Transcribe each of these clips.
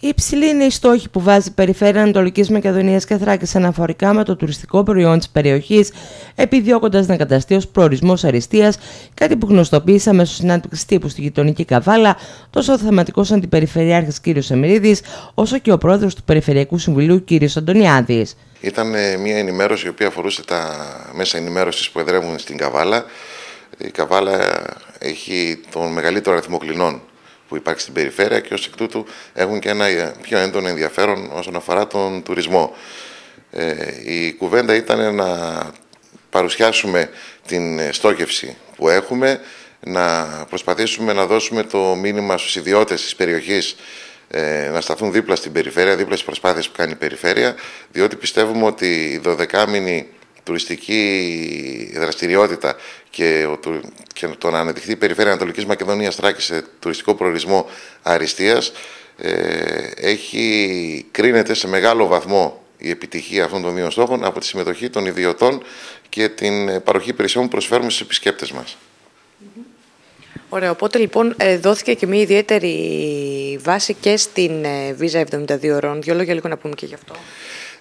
Η υψηλή είναι η στόχη που βάζει η Περιφέρεια Ανατολικής Μακεδονίας και Θράκης αναφορικά με το τουριστικό προϊόν της περιοχής, επιδιώκοντας να καταστεί ως προορισμός αριστείας, κάτι που γνωστοποίησα μέσω συνάντηση τύπου στη γειτονική Καβάλα, τόσο ο θεματικός αντιπεριφερειάρχης κ. Εμερίδη, όσο και ο πρόεδρος του Περιφερειακού Συμβουλίου κ. Αντωνιάδης. Ήταν ε, μια ενημέρωση η οποία αφορούσε τα μέσα ενημέρωσης που εδρεύουν στην Καβάλα. Η Καβάλα έχει τον μεγαλύτερο αριθμό κλινών που υπάρχει στην περιφέρεια και ως εκ τούτου έχουν και ένα πιο έντονο ενδιαφέρον όσον αφορά τον τουρισμό. Ε, η κουβέντα ήταν να παρουσιάσουμε την στόχευση που έχουμε, να προσπαθήσουμε να δώσουμε το μήνυμα στους ιδιώτες της περιοχής ε, να σταθούν δίπλα στην περιφέρεια, δίπλα στις προσπάθειες που κάνει η περιφέρεια, διότι πιστεύουμε ότι η 12 τουριστική δραστηριότητα και, και το να αναδειχθεί η περιφέρεια Ανατολικής Μακεδονίας Τράκη σε τουριστικό προορισμό αριστείας ε, έχει, κρίνεται σε μεγάλο βαθμό η επιτυχία αυτών των δύο στόχων από τη συμμετοχή των ιδιωτών και την παροχή υπηρεσιών που προσφέρουμε στους επισκέπτες μας. Ωραία, οπότε λοιπόν ε, δόθηκε και μια ιδιαίτερη βάση και στην ε, Βίζα 72 ώρων. Δύο λόγια λίγο να πούμε και γι' αυτό.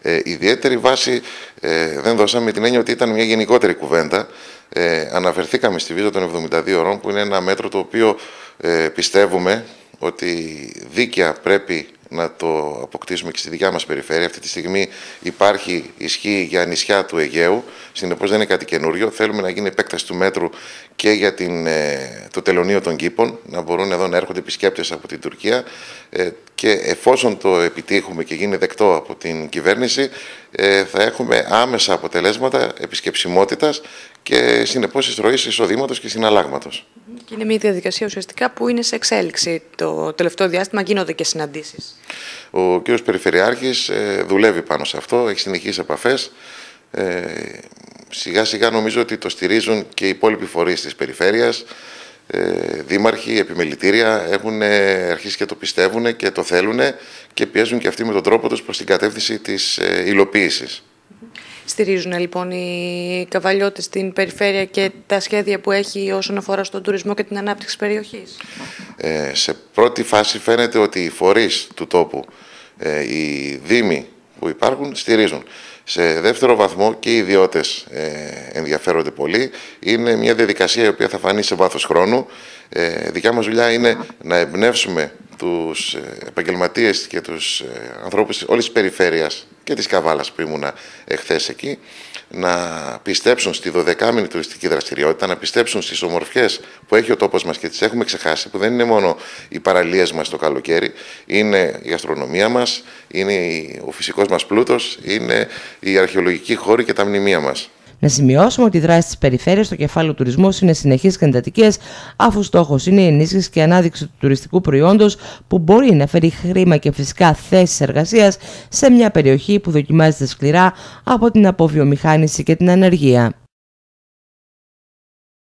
Ε, ιδιαίτερη βάση ε, δεν δώσαμε την έννοια ότι ήταν μια γενικότερη κουβέντα. Ε, αναφερθήκαμε στη Βίζα των 72 ώρων που είναι ένα μέτρο το οποίο ε, πιστεύουμε ότι δίκαια πρέπει να το αποκτήσουμε και στη δικιά μας περιφέρεια. Αυτή τη στιγμή υπάρχει ισχύ για νησιά του Αιγαίου, συνεπώς δεν είναι κάτι καινούριο. Θέλουμε να γίνει επέκταση του μέτρου και για την, ε, το τελωνίο των κήπων, να μπορούν εδώ να έρχονται επισκέπτες από την Τουρκία ε, και εφόσον το επιτύχουμε και γίνει δεκτό από την κυβέρνηση, ε, θα έχουμε άμεσα αποτελέσματα επισκεψιμότητας και συνεπώς εισρωής εισοδήματος και συναλλάγματος. Και είναι μια διαδικασία ουσιαστικά που είναι σε εξέλιξη. Το τελευταίο διάστημα γίνονται και συναντήσεις. Ο κ. Περιφερειάρχης ε, δουλεύει πάνω σε αυτό, έχει συνεχείς επαφές. Ε, σιγά σιγά νομίζω ότι το στηρίζουν και οι υπόλοιποι φορείς της περιφέρειας. Ε, δήμαρχοι, επιμελητήρια έχουν αρχίσει και το πιστεύουν και το θέλουν και πιέζουν και αυτοί με τον τρόπο τους προς την κατεύθυνση της υλοποίησης. Στηρίζουν λοιπόν οι καβαλιώτες στην περιφέρεια και τα σχέδια που έχει όσον αφορά στον τουρισμό και την ανάπτυξη περιοχής; Ε, σε πρώτη φάση φαίνεται ότι οι φορείς του τόπου, ε, οι δήμοι που υπάρχουν στηρίζουν. Σε δεύτερο βαθμό και οι ιδιώτες ε, ενδιαφέρονται πολύ. Είναι μια διαδικασία η οποία θα φανεί σε βάθος χρόνου. Ε, δικιά μας δουλειά είναι να εμπνεύσουμε τους ε, επαγγελματίες και τους ε, ανθρώπους όλης της περιφέρειας και της Καβάλας που ήμουνα εχθές εκεί, να πιστέψουν στη 12μηνη τουριστική δραστηριότητα, να πιστέψουν στις ομορφιές που έχει ο τόπος μας και τις έχουμε ξεχάσει, που δεν είναι μόνο οι παραλίες μας το καλοκαίρι, είναι η γαστρονομία μας, είναι ο φυσικός μας πλούτος, είναι η αρχαιολογική χώρη και τα μνημεία μας. Να σημειώσουμε ότι οι δράσει της περιφέρειας στο κεφάλαιο τουρισμού είναι συνεχεί και εντατικές, αφού στόχος είναι η ενίσχυση και ανάδειξη του τουριστικού προϊόντος που μπορεί να φέρει χρήμα και φυσικά θέσεις εργασίας σε μια περιοχή που δοκιμάζεται σκληρά από την αποβιομηχάνηση και την ανεργία.